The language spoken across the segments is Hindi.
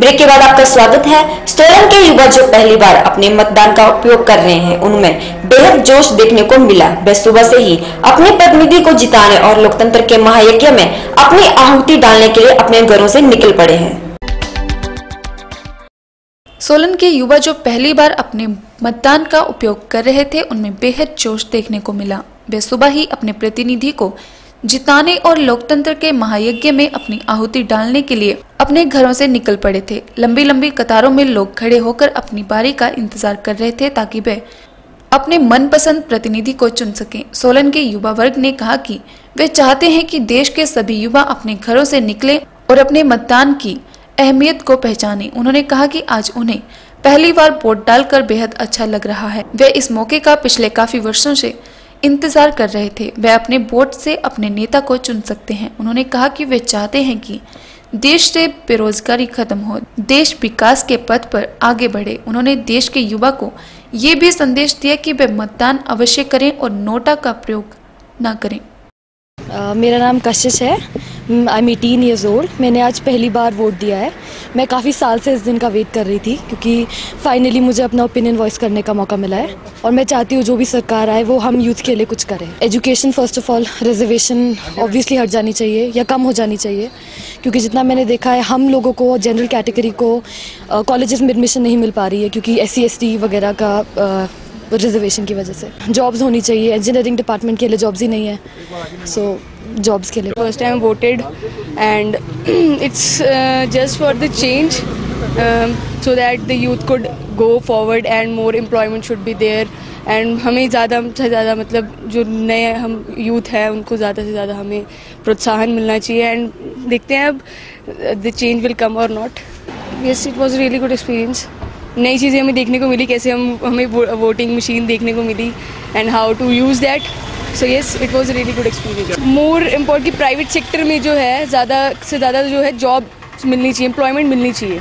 ब्रेक के बाद आपका स्वागत है। सोलन के युवा जो पहली बार अपने मतदान का उपयोग कर रहे हैं, उनमें बेहद जोश देखने को मिला। वे सुबह से ही अपने प्रतिनिधि को जिताने और लोकतंत्र के महायज्ञ में अपनी आहुति डालने के लिए अपने घरों से निकल पड़े हैं। सोलन के युवा जो पहली बार अपने मतदान का उपयोग कर रहे थे, उनमें बेहद जोश देखने को मिला। वे सुबह ही अपने प्रतिनिधि को जिताने और लोकतंत्र के महायज्ञ में अपनी आहुति डालने के लिए अपने घरों से निकल पड़े थे। लंबी लंबी कतारों में लोग खड़े होकर अपनी बारी का इंतज़ार कर रहे थे ताकि वे अपने मनपसंद प्रतिनिधि को चुन सकें। सोलन के युवा वर्ग ने कहा कि वे चाहते हैं कि देश के सभी युवा अपने घरों से निकले और अपने मतदान की अहमियत को पहचाने। उन्होंने कहा कि आज उन्हें पहली बार वोट डालकर बेहद अच्छा लग रहा है। वे इस मौके का पिछले काफ़ी वर्षों से इंतज़ार कर रहे थे। वे अपने वोट से अपने नेता को चुन सकते हैं। उन्होंने कहा कि वे चाहते हैं कि देश से बेरोजगारी खत्म हो देश विकास के पथ पर आगे बढ़े। उन्होंने देश के युवा को ये भी संदेश दिया कि वे मतदान अवश्य करें और नोटा का प्रयोग न करें। आ, मेरा नाम कशिश है। I am eighteen years old मैंने आज पहली बार वोट दिया है। मैं काफ़ी साल से इस दिन का वेट कर रही थी, क्योंकि फाइनली मुझे अपना ओपिनियन वॉइस करने का मौका मिला है। और मैं चाहती हूँ जो भी सरकार आए, वो हम यूथ के लिए कुछ करें। Education first of all reservation obviously हट जानी चाहिए या कम हो जानी चाहिए। क्योंकि जितना मैंने देखा है, हम लोगों को जनरल कैटेगरी को कॉलेजेस में एडमिशन नहीं मिल पा रही है, क्योंकि एस सी वगैरह का रिजर्वेशन की वजह से। जॉब्स होनी चाहिए इंजीनियरिंग डिपार्टमेंट के लिए जॉब्स ही नहीं है। सो जॉब्स के लिए। First time voted and it's just for the change so that the youth could go forward and more employment should be there. And हमें ज़्यादा से ज़्यादा मतलब जो नए हम यूथ है, उनको ज़्यादा से ज़्यादा हमें प्रोत्साहन मिलना चाहिए। एंड देखते हैं अब द चेंज विल कम और not yes it was really good experience नई चीज़ें हमें देखने को मिली, कैसे हम, हमें वोटिंग मशीन देखने को मिली and how to use that so yes it was really good experience more import कि प्राइवेट सेक्टर में जो है, ज़्यादा से ज़्यादा जो है जॉब मिलनी चाहिए एम्प्लॉयमेंट मिलनी चाहिए.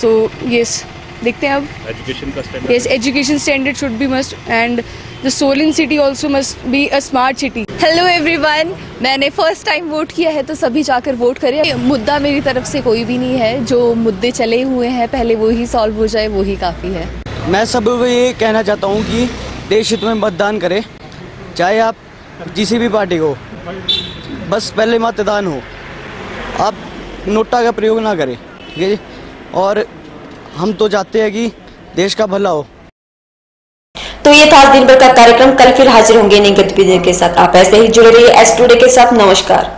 सो येस देखते हैं अब। एजुकेशन का standard yes education standard should be must and the Solan city also must be a smart city hello everyone मैंने फ़र्स्ट टाइम वोट किया है तो सभी जाकर वोट करें। मुद्दा मेरी तरफ़ से कोई भी नहीं है जो मुद्दे चले हुए हैं पहले वो ही सॉल्व हो जाए वो ही काफ़ी है। मैं सबको ये कहना चाहता हूँ कि देश हित में मतदान करें चाहे आप किसी भी पार्टी को बस पहले मतदान हो। आप नोटा का प्रयोग ना करें ठीक है जी और हम तो चाहते हैं कि देश का भला हो। तो ये था दिन भर का कार्यक्रम। कल फिर हाजिर होंगे नई गतिविधियों के साथ। आप ऐसे ही जुड़े रहिए एस टूडे के साथ। नमस्कार।